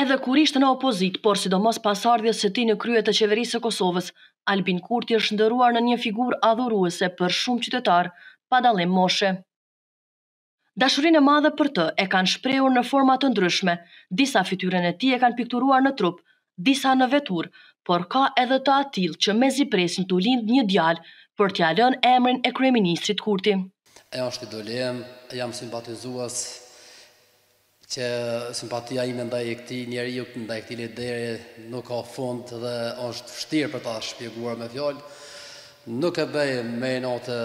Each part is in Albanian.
Edhe kur ishte në opozitë, por sidomos pas ardhjes së tij në krye të Qeverisë së Kosovës, Albin Kurti është shndërruar në një figurë adhuruese për shumë qytetarë, pa dallim moshe. Dashurinë e madhe për të e kanë shprehur në forma të ndryshme, disa fytyrën e tij e kanë pikturuar në trup, disa në veturë, por ka edhe të atillë që mezi presin t'u lindë një djalë për t'ia lënë emrin e kryeministrit Kurti. Ai është idoli jem, jam simpatizues që simpatia ime ndaj këtij njeriu, ndaj këtij lideri nuk ka fund dhe është vështirë për ta shpjeguar me fjalë. Nuk e bëj me inate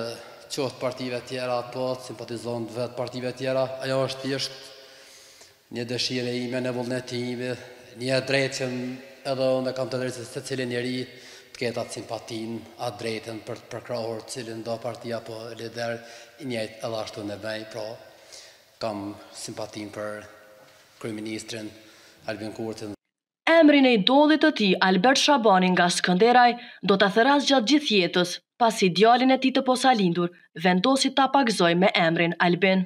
qoftë partive tjera, apo të simpatizantëve të partive tjera. Ajo është thjesht një dëshirë e ime, një vullnet i imi, një e drejtë që edhe unë kam të drejtë secili njeri të ketë atë simpatinë, atë drejtën për të përkrahur cilëndo parti apo lider, njëjtë edhe ashtu unë e bëj, pra Kam simpatinë për kryeministrin Albin Kurtin. Emrin e idollit të tij, Albert Shabani nga Skënderaj, do ta thërrasë gjatë gjithë jetës, pasi djalin e tij të posalindur vendosi ta pagëzojë me emrin Albin.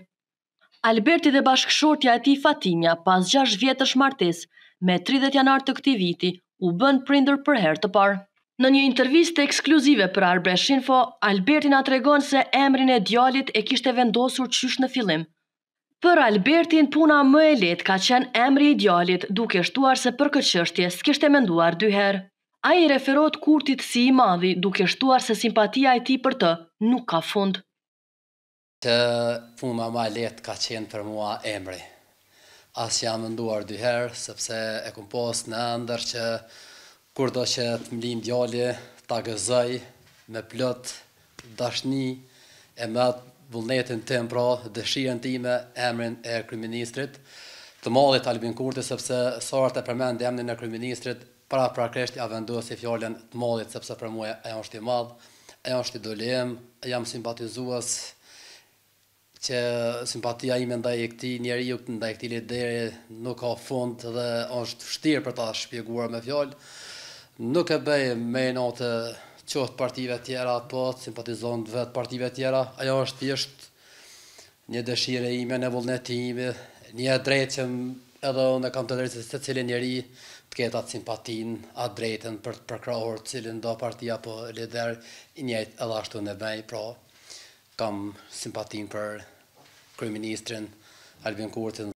Alberti dhe bashkëshortja e tij Fatimja pas gjashtë vjetësh martesë, me tridhjetë janar të këtij viti, u bënë prindër për herë të parë. Në një intervistë ekskluzive për Arbreshinfo, Alberti na tregon se emrin e djalit e kishte vendosur qysh në fillim. Për Albertin puna më e lehtë ka qenë emri i djalit, duke shtuar se për këtë çështje s'kishte menduar dy herë. Ai i referohet Kurtit si i madhi, duke shtuar se simpatia e tij për të nuk ka fund. Puna ma e lehtë ka qenë për mua emri. As që jam menduar dy herë, sepse e kom pasë një ëndërr që kurdo që të më lind djali, ta pagëzoj me plot dashni e me atë vullnetin tim, pra dëshirën time, emrin e kryeministrit të madhit Albin Kurti, sepse sa herë që e përmendi emrin e kryeministrit, Paraprakisht ja vendosi fjalën të madhit sepse për mua ai është i madh, ai është idoli jem, jam simpatizues që simpatia ime ndaj këtij njeriu, ndaj këtij lideri nuk ka fund dhe është vështirë për ta shpjeguar me fjalë. Nuk e bëj me inate qoftë partive tjera apo të simpatizantëve të partive tjera, ajo është thjesht Një dëshirë e ime një vullnet i imi, një e drejtë që edhe unë e kam të drejtë secili njeri të ketë atë simpatinë, atë drejtën për të përkrahur cilëndo parti apo lider, njëjtë edhe ashtu unë e bëj, pra kam simpatinë për kryeministrin Albin Kurtin.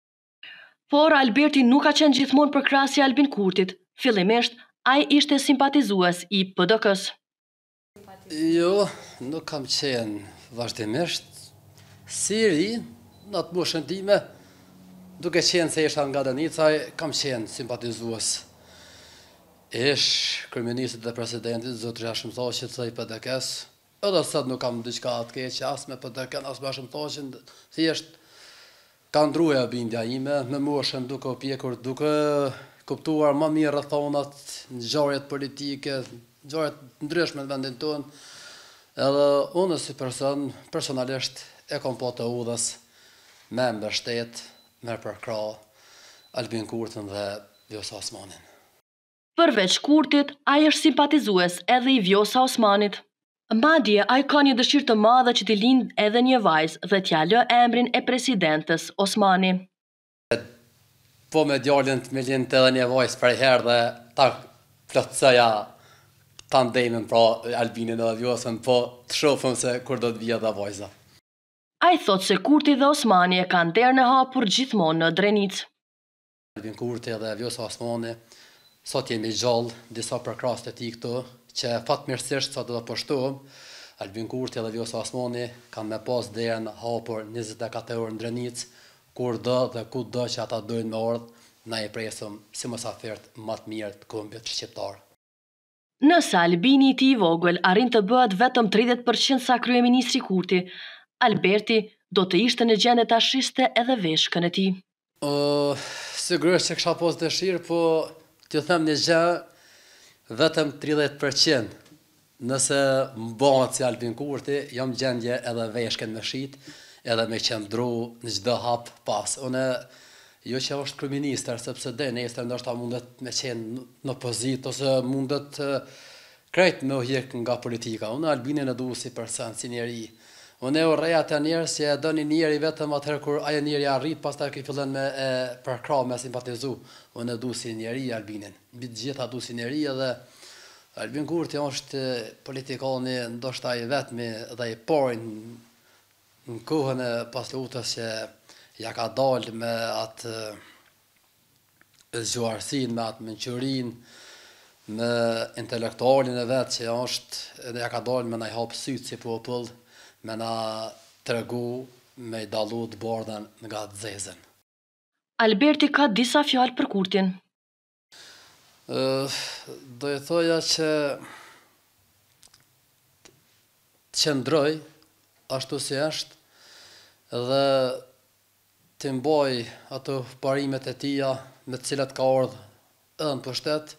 Por Alberti nuk ka qenë gjithmonë përkrahës i Albin Kurtit, fillimisht ai ishte simpatizues i PDK-së. Jo, nuk kam qenë vazhdimisht. Si i ri, në atë moshën time, duke qenë se isha nga Drenica, kam qenë simpatizues i ish-kryeministrit dhe presidentit, zotri Hashim Thaçit, dhe i PDK-s, edhe sot nuk kam diçka të keqe, as me PDK-n, as me Hashim Thaçin, thjesht, Ka ndrue bindja ime me moshën duke u pjekur duke kuptuar më mirë rrethanat, ngjarjet politike, ngjarje të ndryshme në vendin tonë edhe unë si person personalisht e kom pa të udhës me mbështetë me përkrah Albin Kurtin dhe Vjosa Osmanin. Përveç Kurtit, ai është simpatizues edhe i Vjosa Osmanit. Madje, ai ka një dëshirë të madhe që t'i lindë edhe një vajzë dhe t'ia lë emrin e presidentes, Osmani. Dhe po me djalin të më lindte edhe një vajzë përnjëherë dhe ta plotësoja tandemin, pra Albinin edhe Vjosën, po të shohim se kur do të vijë edhe vajza. Ai thotë se Kurti dhe Osmani e kanë derën e hapur gjithmonë në Drenicë. Albin Kurti dhe Vjosa Osmani, sot jemi gjallë, disa përkrahës të tij këtu, që fatmirësisht s'po shtohen, Albin Kurti dhe Vjosa Osmani kanë me pas derën e hapur njëzet e katër orë në Drenicë, kurdo dhe kudo që ata dojnë me ardhë, na i presim si mysafirtë ma të mirë të kombit shqiptar. Nëse Albini i tij i vogël arrin të bëhet vetëm tridhjetë për qind sa kryeministri Kurti, Alberti do të ishte në gjendje ta shiste edhe veshkën e tij. Ooh, sigurisht që kisha pas dëshirë, po t'ju them një gjë, vetëm tridhjetë për qind, nëse m'bahet si Albin Kurti, jam n'gjendje edhe veshkën me shit edhe me qëndru në çdo hap pas. Unë Jo që është kryeministër, sepse edhe nesër ndoshta mundet me qenë në opozitë ose mundet krejt me u hjek nga politika. Unë Albinin e dua si person, si njeri. Unë e urrej ata njerëz që e dojnë një njeri vetëm atëherë kur ai njeri arrit, pastaj fillojnë me e përkrah, me e simpatizu. Unë e du si njeri Albinin. Mbi të gjitha e du si njeri edhe Albin Kurti është politikani ndoshta i vetmi dhe i pari Në kohën e pasluftës që ja ka dalë me atë zgjuarsinë, me atë mençurinë, me intelektualin e vet që është dhe ja ka dalë me na i hap sytë si popull, me na tregu me i dallu të bardhën nga të zezën. Alberti ka disa fjalë për Kurtin. Do i thoja që të qëndroj ashtu si është dhe t'i mbaj ato parimet e tia me të cilat ka ardhë edhe në pushtet,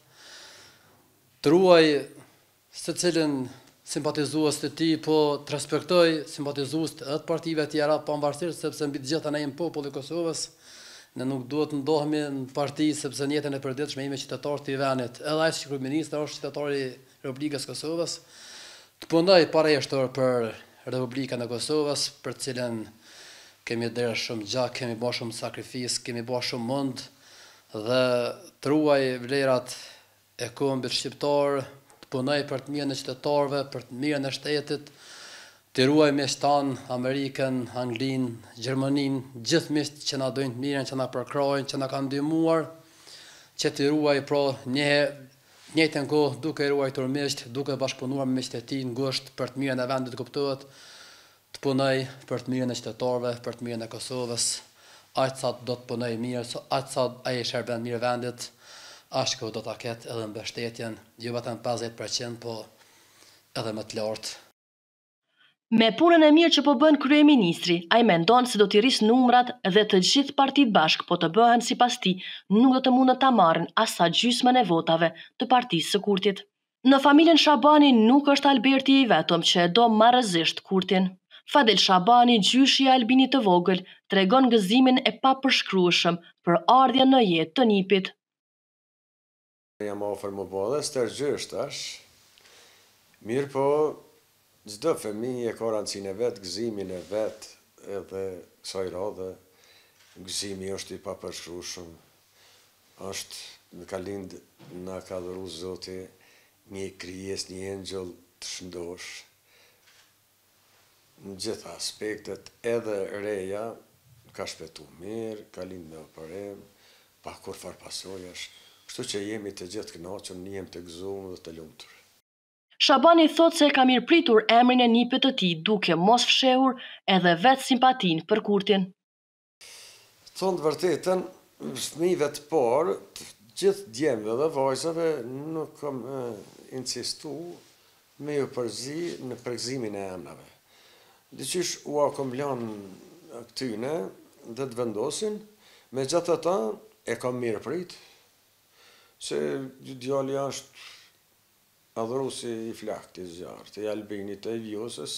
të ruaj secilin simpatizues të tij po t'respektojë simpatizuesit edhe të partive tjera pavarësisht sepse mbi të gjitha ne jemi popull i Kosovës ne nuk duhet të ndohemi në parti sepse në jetën e përditshme jemi qytetar të venit edhe ai si kryeministër është qytetar i Republikës Kosovës të punojë pareshtur për Republikën e Kosovës për të cilën kemi derdh shumë gjak kemi ba shumë sakrifica kemi ba shumë mund dhe të ruajë vlerat e kombit shqiptar të punojë për të mirën e qytetarëve për të mirën e shtetit t'i ruajë miqtë tanë Amerikën Anglinë Gjermaninë gjithë miqtë që na dojnë të mirën që na përkrahin që na kanë ndihmuar që t'i ruajë pra në të njëjtën kohë duke ruajtur miqtë duke bashkëpunuar me miqtë e tij ngushtë për të mirën e vendit kuptohet Të punojë për të mirën e qytetarëve, për të mirën e Kosovës. Aq sa do të punojë mirë, aq sa ai i shërben mirë vendit, ashtu do ta ketë edhe mbështetjen, jo vetëm pesëdhjetë për qind, po edhe më të lartë. Me punën e mirë që po bën kryeministri, ai mendon se do t'i rrisë numrat dhe të gjithë partitë bashkë po të bëhen sipas tij, nuk do të mundën ta marrin as sa gjysmën e votave të partisë së Kurtit. Në familjen Shabani nuk është Alberti i vetëm që e do marrëzisht Kurtin. Fadil Shabani, gjyshi i Albinit të vogël, tregon gëzimin e papërshkrueshëm për ardhjen në jetë të nipit. Jam afër me u bo edhe stërgjysh tash. Mirëpo, Çdo fëmijë e ka rëndësinë e vet, gëzimin e vet edhe kësaj radhe gëzimi është i papërshkrueshëm është na ka lind na ka dhuru zoti nji krijesë nji engjëll të shëndosh në gjitha aspektet edhe reja ka shpetu mirë ka lind me operim pa kurrfar pasojash kështu që jemi të gjithë të kënaqur jem të gëzumë dhe të lumtur. Shabani thotë se e ka mirëpritur emrin e nipit të tij duke mos fshehur edhe vetë simpatinë për Kurtin. Të them të vërtetën, fëmijëve të parë, të gjithë djemve dhe vajzave nuk kam insistu me ju përzi në pagëzimin e emrave. Diqysh ua kam lan këtyne dhe të vendosin, megjithatë e kam mirëprit se djali është Adhurues i flaktë i zjarrtë i Albinit të Vjosës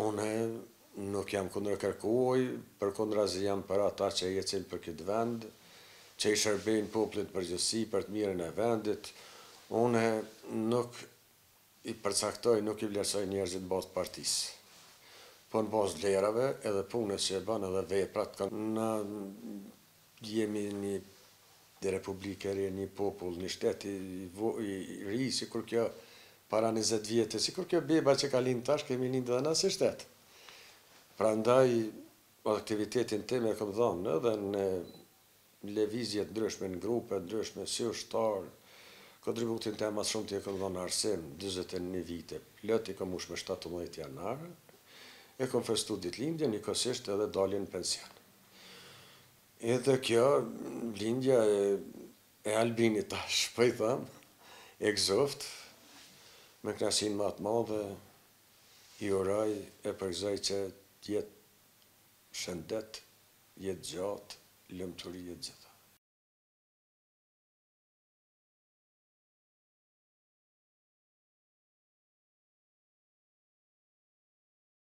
Unë nuk jam kundër kërkuj, përkundrazi jam për ata që e jetojnë për këtë vend, që i shërbejnë popullit në përgjithësi për të mirën e vendit. Unë nuk i përcaktoj, nuk i vlerësoj njerëzit në bazë të partisë, po në bazë të vlerave edhe punës që e ban edhe veprat kanë Jemi ni republik e re, ni popull, ni shtet i ri sikur kjo para njëzet vjetëve, sikur kjo beba që ka lind tash kemi lind edhe na si shtet. Prandaj aktivitetin tim e kam dhanë edhe në levizje të ndryshme, në grupe të ndryshme si ushtar, kontributin tem ma të shumti e kam dhanë në arsim, dyzet e një vite plot, i kam mbush me shtatëmbëdhjetë janar e kam festu ditëlindjen, njëkohësisht edhe daljen në pension. Edhe kjo lindja e e Albinit tash, po i tham, e gëzoft, me kënaqësinë më të madhe i uroj e përgëzoj që të jetë shëndet, jetë gjatë, lumturi e të gjitha.